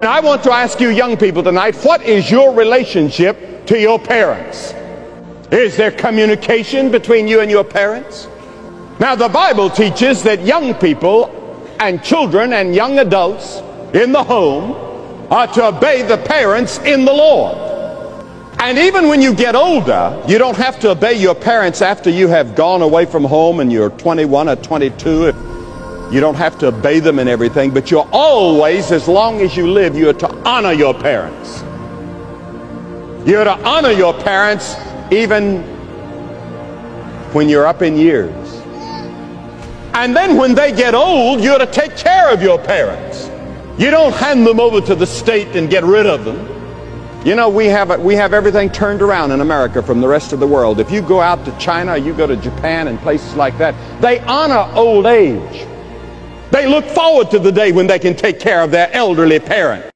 And I want to ask you young people tonight, what is your relationship to your parents? Is there communication between you and your parents? Now the Bible teaches that young people and children and young adults in the home are to obey the parents in the Lord. And even when you get older, you don't have to obey your parents after you have gone away from home and you're 21 or 22. You don't have to obey them in everything, but you're always, as long as you live, you are to honor your parents. You're to honor your parents even when you're up in years. And then when they get old, you're to take care of your parents. You don't hand them over to the state and get rid of them. You know, we have, we have everything turned around in America from the rest of the world. If you go out to China, you go to Japan and places like that, they honor old age. They look forward to the day when they can take care of their elderly parent.